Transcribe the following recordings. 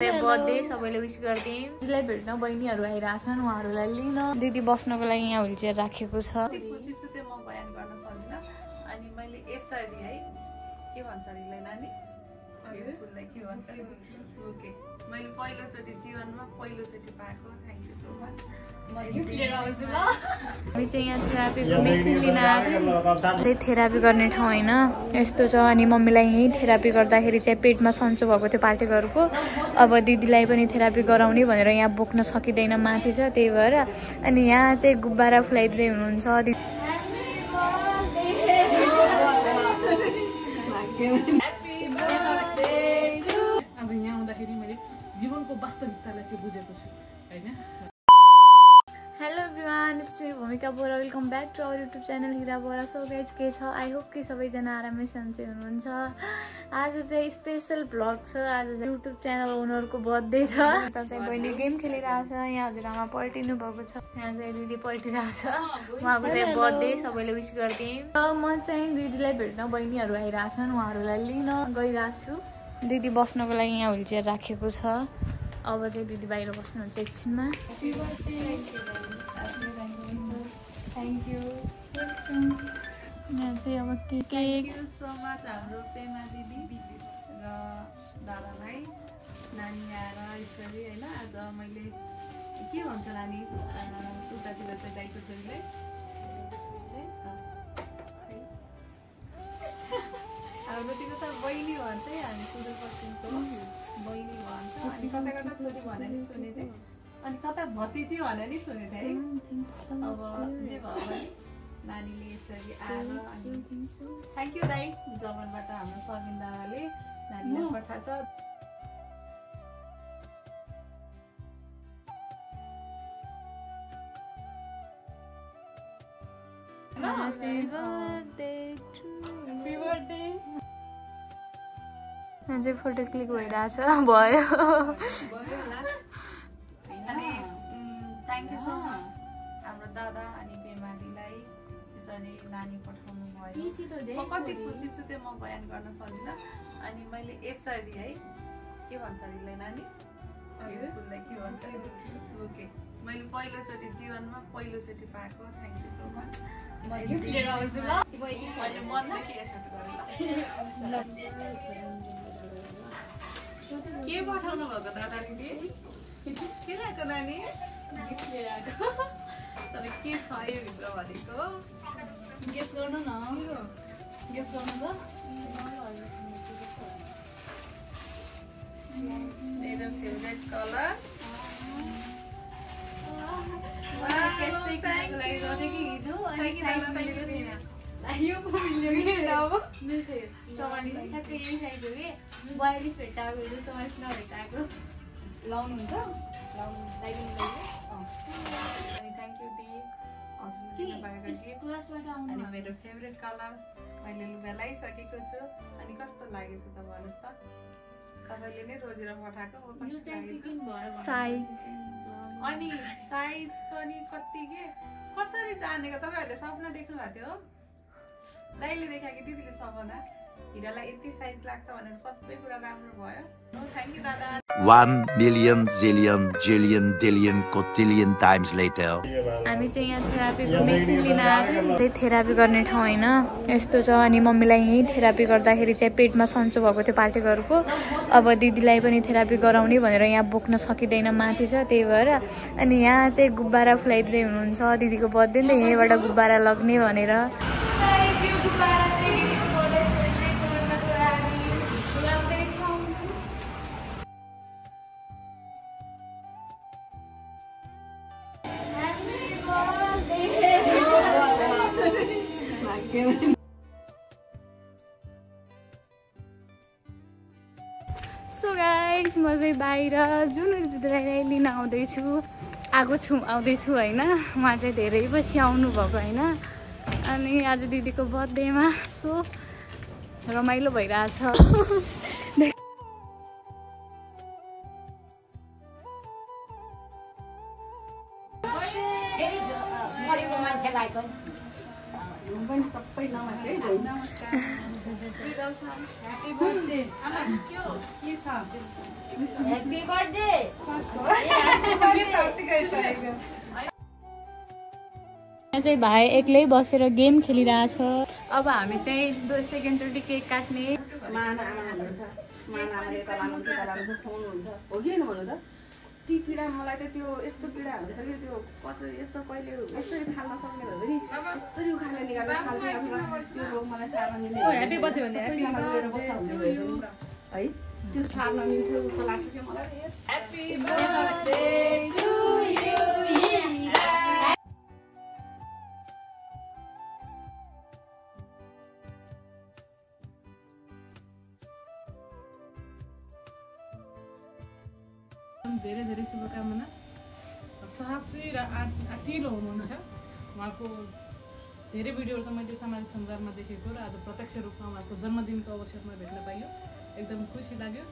Birthday सबैले विस गरिदिएँ दिदीलाई भेट्न बहिनीहरू आइरहेछन् उहाँहरूलाई लिन। दिदी बस्नको लागि यहाँ व्हिल चेयर राखेको छ। खुसी छु त्यो म बयान गर्न सक्दिनँ। अनि मैले यसरी है के भन्छ अरे नानी? फुललाई के भन्छ? ओके मैले पहिलोचोटि जीवनमा पहिलोचोटि पाएको। थ्याङ्क यू सो मच हामी चाहिँ यहाँ थेरापीको मेसिन लिन आएको। थेरापी गर्ने ठाउँ होइन। यस्तो छ अनि मम्मीलाई यहीँ थेरापी गर्दाखेरि चाहिँ पेटमा सन्चो भएको थियो पार्टिकलको अब दिदीलाई पनि थेरापी गराउने भनेर यहाँ बोक्न सकिँदैन माथि छ त्यही भएर। अनि यहाँ चाहिँ गुब्बारा फुलाइदिँदै हुनुहुन्छ। Bhumika Bora welcome back to our YouTube channel Hira Bora so guys के छ आई होप कि सबैजना आरामै सन्चै हुनुहुन्छ। आज चाहिँ स्पेसल भ्लग छ। आज चाहिँ युट्युब च्यानल ओनरको बर्थडे छ। यता चाहिँ बहिनी गेम खेलिरहेको छ। यहाँ हजुरआमा पल्टिनु भएको छ। यहाँ चाहिँ दिदी पल्टिरहेको छ। उहाँको चाहिँ बर्थडे सबैले विस गरिदिएँ र म चाहिँ दिदीलाई भेट्न बहिनीहरू आइरहेछन् उहाँहरूलाई लिन गइरहेको छु। दिदी बस्नको लागि यहाँ चेयर राखेको छ। अब चाहिँ दिदी बाहिर बस्नुहुन्छ एकछिनमा। थ्याङ्क यू यहाँ चाहिँ अब के केक यू सो मच हाम्रो पेमा दिदी र दादालाई नानी आएर यसरी होइन? आज मैले के भन्छ नानी उतातिर चाहिँ गाईको छोरीले हाम्रोतिर त बहिनी भन्छ हामी सुदूरपश्चिमको बहिनी भन्छ। अनि कता कता छोरी भने नि सुनेको थिएँ। अनि कता भतिजी भने नि सुनेको थिएँ। अब जे भयो भने नानीले यसरी आएर अनि थ्याङ्क यू दाई। जर्मनबाट हाम्रो सबिन दादाले नानीलाई पठाएको छ। फोटो क्लिक भइरहेछ। भयो। थ्याङ्क यू सो मच हाम्रो दादा अनि बेमारीलाई यसरी नानी पठाउनु भयो। म कति खुसी छु त्यो म बयान गर्न सक्दिनँ। अनि मैले यसरी है के भन्छ अरे यसलाई नानी? फुललाई के भन्छ? ओके। मैले पहिलोचोटि जीवनमा पहिलोचोटि पाएको थ्याङ्क यू सो मच मैले मनदेखि गरेँ के पठाउनु भएको दादा दिदी? के ल्याएको नानी? तर के छ यो भित्र भनेको गेस गर्नु न गेस गर्नु मेरो फेभरेट कलर बयालिस भेट्टाएको चौवालिस नभेट्टाएको लाउनुहुन्छ लाउनु अनि थ्याङ्क यू दी। अनि मेरो फेभरेट कलर मैले लुगा लगाइसकेको छु। अनि कस्तो लागेको छ त भन्नुहोस् त। तपाईँले नै रोजेर पठाएको अनि साइज पनि कति के? कसरी जानेको? तपाईँहरूले सपना देख्नु भएको थियो दाइले देखायो कि दिदीले सपना? हिरालाई यति साइज लाग्छ भनेर सबै कुरा राम्रो भयो थ्याङ्क यू दादा One million zillion jillion dillion cotillion times later. हामी चाहिँ यहाँ थेरापीको मेसिन लिन आएको चाहिँ थेरापी गर्ने ठाउँ होइन। यस्तो छ अनि मम्मीलाई यहीँ थेरापी गर्दाखेरि चाहिँ पेटमा सन्चो भएको थियो पार्टिकलको अब दिदीलाई पनि थेरापी गराउने भनेर यहाँ बोक्न सकिँदैन माथि छ त्यही भएर। अनि यहाँ चाहिँ गुब्बारा फुलाइदिँदै हुनुहुन्छ। दिदीको बर्थडे नि यहीँबाट गुब्बारा लग्ने भनेर। सो गाइज म चाहिँ बाहिर जुन दिदीलाई लिन आउँदैछु आएको छु आउँदैछु होइन? उहाँ चाहिँ धेरै पछि आउनुभएको होइन? अनि आज दिदीको बर्थडेमा सो रमाइलो भइरहेछ। चाहिँ भाइ एक्लै बसेर गेम खेलिरहेछ। अब हामी चाहिँ सेकेन्डचोटि केक काट्ने। मान आमा हुनुहुन्छ मान आमाले यता लानुहुन्छ यता लानुहुन्छ फोन हुन्छ। हो कि होइन भन्नु त ती पीडा मलाई त त्यो यस्तो पीडा हुन्छ कि त्यो कति यस्तो कहिले यसरी खान नसक्ने भयो भने यस्तरी खाल्थेँ अथवा त्यो रोग मलाई सार्न है त्यो सार्न मिल्थ्यो जस्तो लाग्छ कि मलाई। आँटिलो हुनुहुन्छ। उहाँको धेरै भिडियोहरू त मैले सामाजिक सञ्जालमा देखेको र आज प्रत्यक्ष रूपमा उहाँको जन्मदिनको अवसरमा भेट्न पाइयो। एकदम खुसी लाग्यो।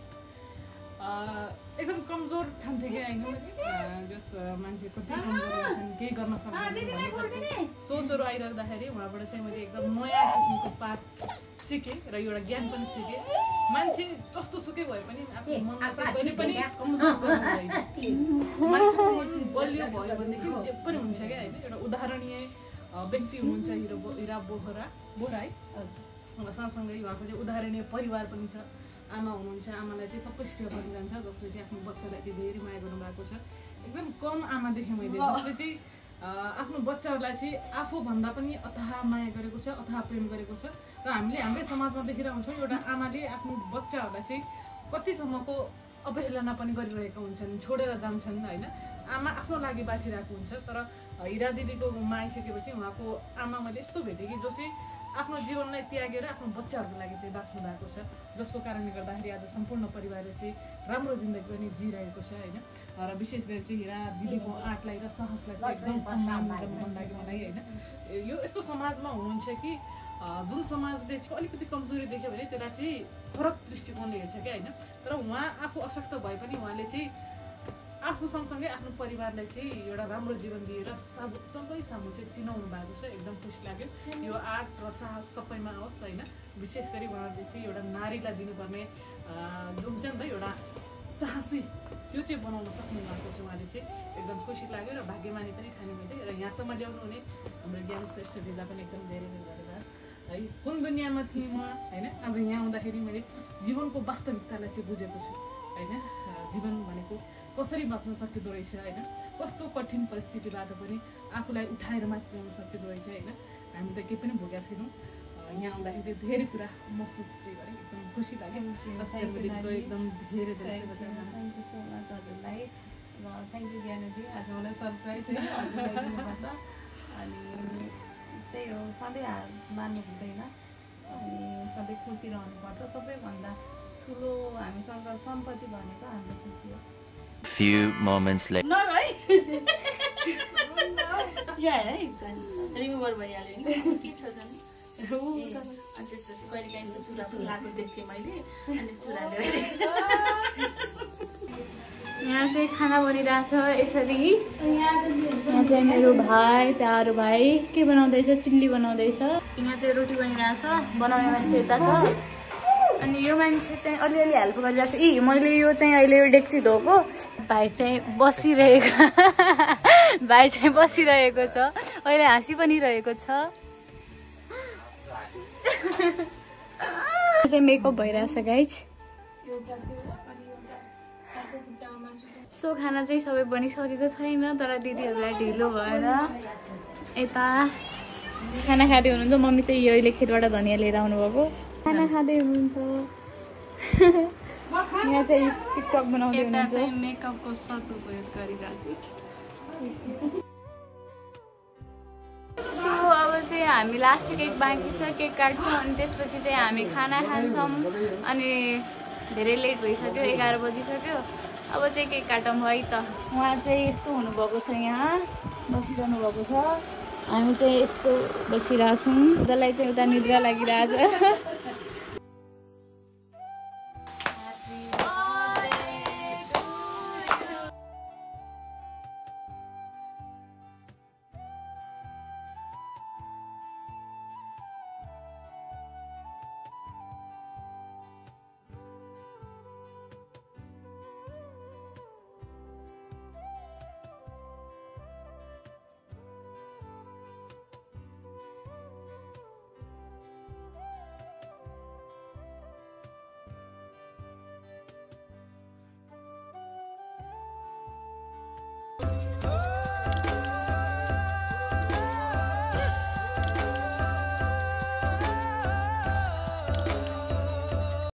एकदम कमजोर ठान्थेँ कि होइन जस मान्छे कति कमजोर हुन्छन् केही गर्न सक्दैन सोचहरू आइराख्दाखेरि उहाँबाट चाहिँ मैले एकदम नयाँ किसिमको पाठ सिकेँ र एउटा ज्ञान पनि सिकेँ। मान्छे जस्तो सुकै भए पनि आफ्नो चाहिँ पनि बलियो भयो भनेदेखि जे पनि हुन्छ क्या होइन? एउटा उदाहरणीय व्यक्ति हुनुहुन्छ हिरो हिरा बोहरा बोहरा है? सँगसँगै उहाँको चाहिँ उदाहरणीय परिवार पनि छ। आमा हुनुहुन्छ आमालाई चाहिँ सबै पनि जान्छ जसले चाहिँ आफ्नो बच्चालाई यति धेरै माया गर्नुभएको छ। एकदम कम आमा देखेँ मैले जसले चाहिँ आफ्नो बच्चाहरूलाई चाहिँ आफूभन्दा पनि अथाह माया गरेको छ अथाह प्रेम गरेको छ। र हामीले हाम्रै समाजमा देखिरहेको छौँ एउटा आमाले आफ्नो बच्चाहरूलाई चाहिँ कतिसम्मको अवहेलना पनि गरिरहेका हुन्छन् छोडेर जान्छन् होइन। आमा आफ्नो लागि बाँचिरहेको हुन्छ तर हिरा दिदीको आइसकेपछि उहाँको आमा मैले यस्तो भेटेँ कि जो चाहिँ आफ्नो जीवनलाई त्यागेर आफ्नो बच्चाहरूको लागि चाहिँ बाँच्नु भएको छ। जसको कारणले गर्दाखेरि आज सम्पूर्ण परिवारले चाहिँ राम्रो जिन्दगी पनि जिइरहेको छ होइन? र विशेष गरी चाहिँ हिरा दिदीको आँटलाई र साहसलाई चाहिँ एकदम सम्मान गर्न मन लाग्यो मलाई होइन? यो यस्तो समाजमा हुनुहुन्छ कि जुन समाजले चाहिँ अलिकति कमजोरी देख्यो भने त्यसलाई चाहिँ फरक दृष्टिकोणले हेर्छ क्या होइन? तर उहाँ आफू अशक्त भए पनि उहाँले चाहिँ आफू सँगसँगै आफ्नो परिवारलाई चाहिँ एउटा राम्रो जीवन दिएर सब सबै सामु चाहिँ चिनाउनु भएको छ एकदम खुसी लाग्यो। यो आर्ट र साहस सबैमा आओस् होइन? विशेष गरी उहाँहरूले चाहिँ एउटा नारीलाई दिनुपर्ने अँ, जो हुन्छ नि त एउटा साहसी त्यो चाहिँ बनाउन सक्नु भएको छ उहाँले चाहिँ। एकदम खुसी लाग्यो र भाग्यमानी पनि ठाने मैले र यहाँसम्म ल्याउनु हुने हाम्रो ज्ञान श्रेष्ठ दिदा पनि एकदम धेरै धेरै धन्यवाद। है कुन दुनियाँमा थिएँ म होइन? आज यहाँ आउँदाखेरि मैले जीवनको वास्तविकतालाई चाहिँ बुझेको छु होइन? जीवन भनेको कसरी बाँच्न सकिँदो रहेछ होइन? कस्तो कठिन परिस्थितिबाट पनि आफूलाई उठाएर माथि ल्याउन सकिँदो रहेछ होइन? हामी त केही पनि भोगेका छैनौँ। यहाँ आउँदाखेरि चाहिँ धेरै कुरा महसुस चाहिँ गरेँ। एकदम खुसी लाग्यो। एकदम धेरै धेरै। थ्याङ्क यू सो मच हजुरलाई। र थ्याङ्क यू ज्ञानदी आज मलाई सरप्राइज दिनुपर्छ अनि त्यही हो सधैँ हार मान्नु हुँदैन। अनि सधैँ खुसी रहनुपर्छ। सबैभन्दा ठुलो हामीसँग सम्पत्ति भनेको हाम्रो खुसी हो। Few moments later. रिमुभर भइहाल्यो नि के छ झन् ए, अनि त्यसपछि कहिले काहीँ त चुरा पनि लगाएको देख्थेँ मैले अनि यहाँ चाहिँ खाना बनिरहेछ यसरी यहाँ चाहिँ मेरो भाइ अरू भाइ के बनाउँदैछ चिल्ली बनाउँदैछ यहाँ चाहिँ रोटी बनिरहेछ बनाउने मान्छे यता छ अनि यो मान्छे चाहिँ अलिअलि हेल्प गरिरहेछ इ मैले यो चाहिँ अहिले यो डेक्ची धोएको भाइ चाहिँ बसिरहेको भाइ चाहिँ बसिरहेको छ। अहिले हाँसी पनि रहेको छ। मेकअप भइरहेछ गाइज सो खाना चाहिँ सबै बनिसकेको छैन तर दिदीहरूलाई ढिलो भएर यता खाना खाँदै हुनुहुन्छ। मम्मी चाहिँ यो अहिले खेतबाट धनियाँ लिएर आउनुभएको। खाना खाँदै हुनुहुन्छ। यहाँ चाहिँ टिकटक बनाउँदै हुनुहुन्छ। चाहिँ मेकअपको सदुपयोग गरिरहेको छु सो अब चाहिँ हामी लास्ट केक बाँकी छ केक काट्छौँ अनि त्यसपछि चाहिँ हामी खाना खान्छौँ। अनि धेरै लेट भइसक्यो एघार बजिसक्यो। अब चाहिँ केक काटौँ है त। उहाँ चाहिँ यस्तो हुनुभएको छ यहाँ। बसिरहनु भएको छ। हामी चाहिँ यस्तो बसिरहेछौँ। उसलाई चाहिँ उता निद्रा लागिरहेछ।